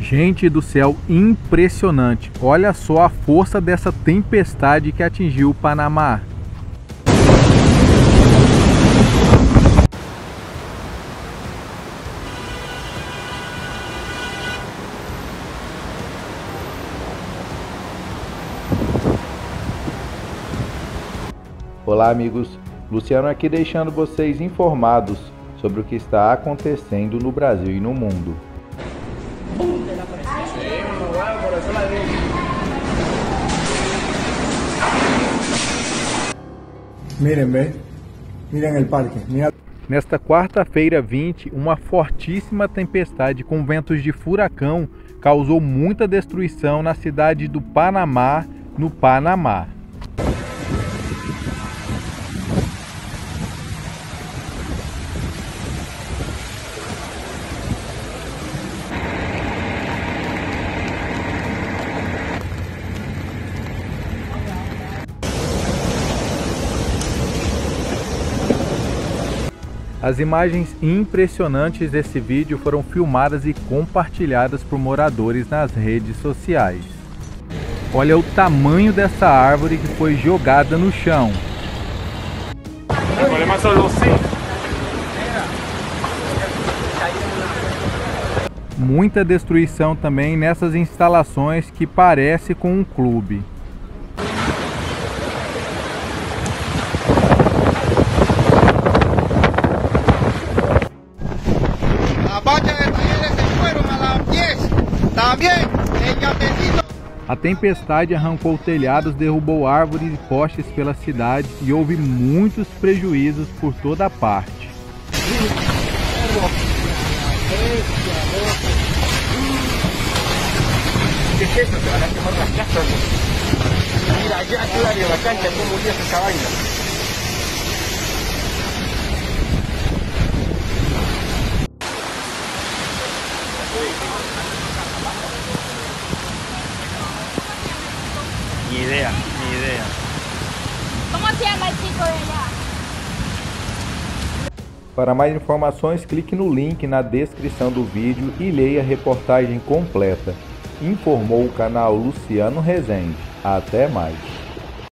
Gente do céu, impressionante! Olha só a força dessa tempestade que atingiu o Panamá. Olá, amigos. Luciano aqui deixando vocês informados sobre o que está acontecendo no Brasil e no mundo. Miren, ve. Miren el parque. Mira. Nesta quarta-feira 20, uma fortíssima tempestade com ventos de furacão causou muita destruição na cidade do Panamá, no Panamá. As imagens impressionantes desse vídeo foram filmadas e compartilhadas por moradores nas redes sociais. Olha o tamanho dessa árvore que foi jogada no chão. Muita destruição também nessas instalações que parece com um clube. A tempestade arrancou telhados, derrubou árvores e postes pela cidade e houve muitos prejuízos por toda a parte. Mira, allá la cancha, como vaina. Ni idea, ni idea. ¿Cómo se llama el chico de allá? Para mais informações, clique no link na descrição do vídeo e leia a reportagem completa. Informou o canal Luciano Rezende. Até mais.